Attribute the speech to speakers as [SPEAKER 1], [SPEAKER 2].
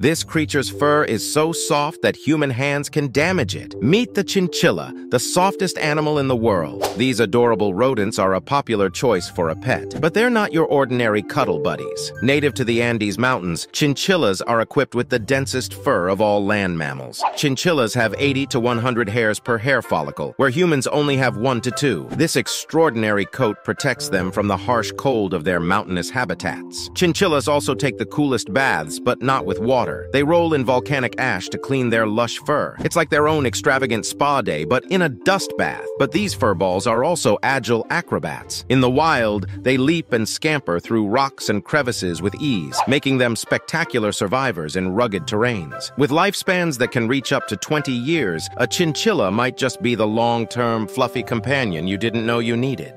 [SPEAKER 1] This creature's fur is so soft that human hands can damage it. Meet the chinchilla, the softest animal in the world. These adorable rodents are a popular choice for a pet, but they're not your ordinary cuddle buddies. Native to the Andes Mountains, chinchillas are equipped with the densest fur of all land mammals. Chinchillas have 80 to 100 hairs per hair follicle, where humans only have one to two. This extraordinary coat protects them from the harsh cold of their mountainous habitats. Chinchillas also take the coolest baths, but not with water water. They roll in volcanic ash to clean their lush fur. It's like their own extravagant spa day, but in a dust bath. But these furballs are also agile acrobats. In the wild, they leap and scamper through rocks and crevices with ease, making them spectacular survivors in rugged terrains. With lifespans that can reach up to 20 years, a chinchilla might just be the long-term, fluffy companion you didn't know you needed.